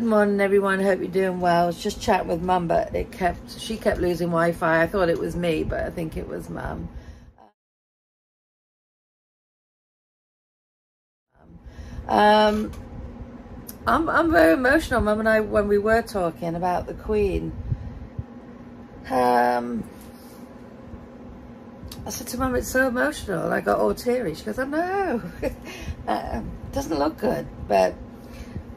Good morning, everyone. Hope you're doing well. I was just chatting with mum, but it kept she kept losing Wi-Fi. I thought it was me, but I think it was mum. Um, I'm I'm very emotional. Mum and I, when we were talking about the Queen, um, I said to Mum, "It's so emotional." I got all teary. She goes, "I know, uh, doesn't look good." But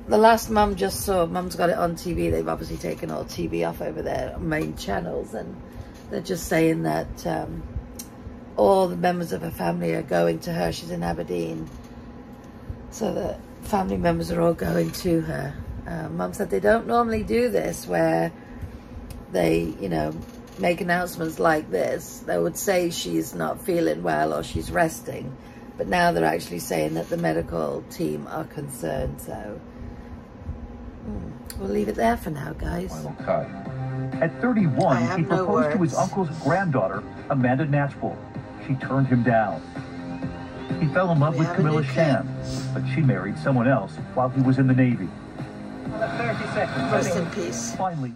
the last Mum just saw, Mum's got it on TV. They've obviously taken all TV off over their main channels, and they're just saying that um, all the members of her family are going to her. She's in Aberdeen so the family members are all going to her. Uh, Mum said they don't normally do this where they, you know, make announcements like this. They would say she's not feeling well or she's resting, but now they're actually saying that the medical team are concerned. So we'll leave it there for now, guys. Final cut. At 31, he proposed no to his uncle's granddaughter, Amanda Knatchbull. She turned him down. He fell in love We with Camilla new kid. Sham, but she married someone else while he was in the Navy. 30. Rest in peace. Finally,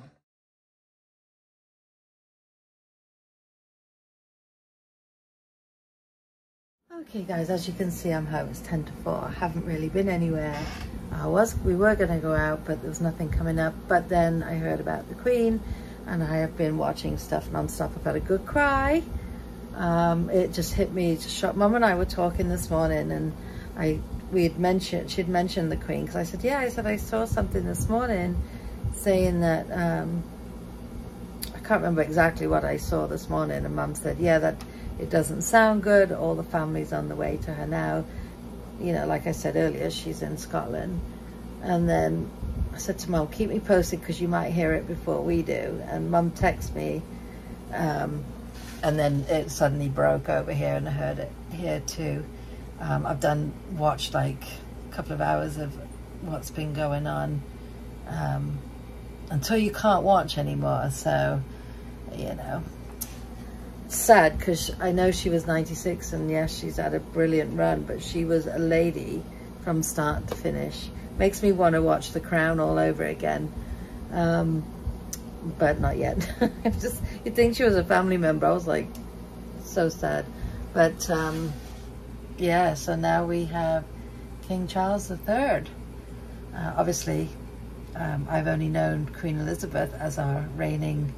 Okay guys, as you can see I'm home, it's 10 to 4. I haven't really been anywhere. I was, we were going to go out, but there was nothing coming up. But then I heard about the Queen and I have been watching stuff non-stop. I've had a good cry. Um, it just hit me, just shocked. Mum and I were talking this morning and I, we had mentioned, she'd mentioned the Queen because I said, yeah, I said, I saw something this morning saying that, um, can't remember exactly what I saw this morning and mum said, yeah, that it doesn't sound good. All the family's on the way to her now. You know, like I said earlier, she's in Scotland. And then I said to mum, keep me posted because you might hear it before we do. And mum texted me. Um, and then it suddenly broke over here and I heard it here too. Um, I've done, watched like a couple of hours of what's been going on um, until you can't watch anymore. So, you know, sad because I know she was 96 and yes, she's had a brilliant run, but she was a lady from start to finish. Makes me want to watch The Crown all over again. Um, but not yet. just, you'd think she was a family member. I was like, so sad. But um, yeah, so now we have King Charles III. Uh, obviously, um, I've only known Queen Elizabeth as our reigning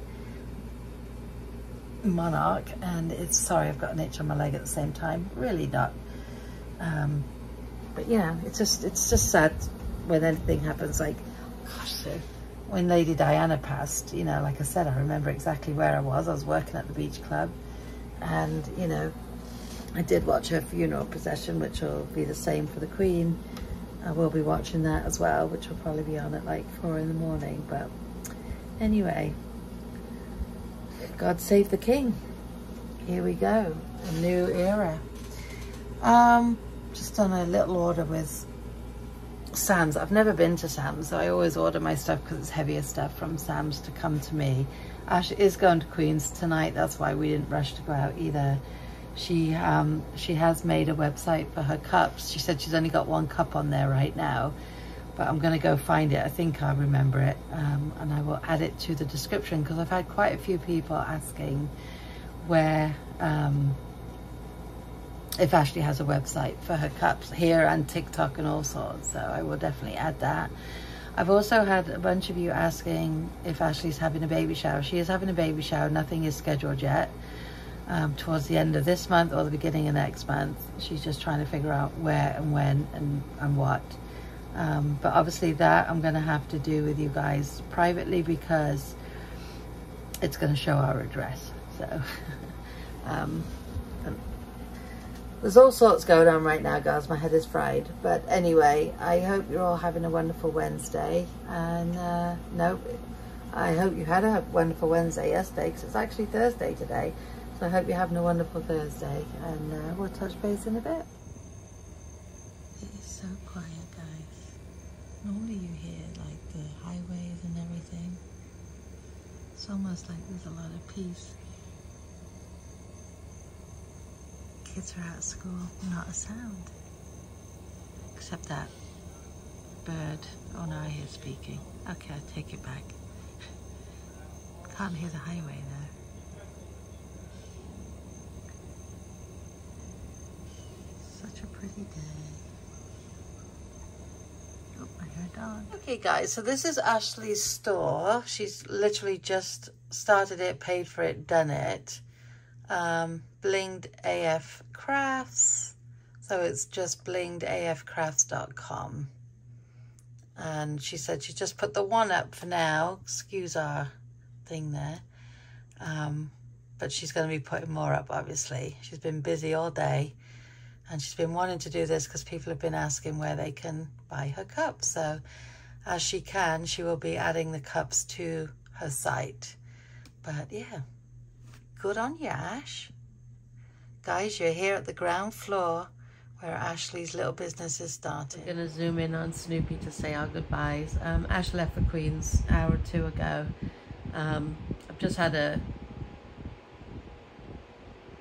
monarch and it's sorry I've got an itch on my leg at the same time. Really not. Um, but yeah it's just it's just sad when anything happens. Like gosh so when Lady Diana passed you know like I said I remember exactly where I was. I was working at the beach club and you know I did watch her funeral procession which will be the same for the Queen. I will be watching that as well which will probably be on at like four in the morning but anyway God save the king. Here we go, a new era. Um, just done a little order with Sam's. I've never been to Sam's, so I always order my stuff because it's heavier stuff from Sam's to come to me. Ash is going to Queens tonight. That's why we didn't rush to go out either. She um, she has made a website for her cups. She said she's only got one cup on there right now but I'm going to go find it. I think I remember it um, and I will add it to the description because I've had quite a few people asking where um, if Ashley has a website for her cups here and TikTok and all sorts so I will definitely add that. I've also had a bunch of you asking if Ashley's having a baby shower. She is having a baby shower. Nothing is scheduled yet. Um, towards the end of this month or the beginning of next month. She's just trying to figure out where and when and, and what. Um, but obviously that I'm going to have to do with you guys privately because it's going to show our address. So um, there's all sorts going on right now, guys. My head is fried. But anyway, I hope you're all having a wonderful Wednesday. And uh, no, I hope you had a wonderful Wednesday yesterday because it's actually Thursday today. So I hope you're having a wonderful Thursday. And uh, we'll touch base in a bit. It is so quiet, guys. Normally you hear like the highways and everything. It's almost like there's a lot of peace. Kids are out of school, not a sound. Except that bird. Oh no, I hear speaking. Okay, I take it back. Can't hear the highway though. Such a pretty day. Okay guys, so this is Ashley's store. She's literally just started it, paid for it, done it. Um, Blinged AF Crafts. So it's just blingedafcrafts.com. And she said she just put the one up for now. Excuse our thing there. Um, but she's going to be putting more up, obviously. She's been busy all day. And she's been wanting to do this because people have been asking where they can buy her cups. So as she can, she will be adding the cups to her site. But yeah, good on you, Ash. Guys, you're here at the ground floor where Ashley's little business is starting. We're going to zoom in on Snoopy to say our goodbyes. Um, Ash left for Queens an hour or two ago. Um, I've just had a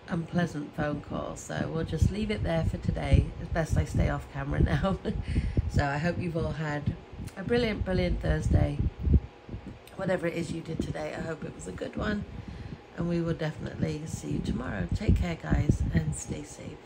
unpleasant phone call, so we'll just leave it there for today. It's best I stay off camera now. so I hope you've all had a brilliant, brilliant Thursday. Whatever it is you did today, I hope it was a good one. And we will definitely see you tomorrow. Take care, guys, and stay safe.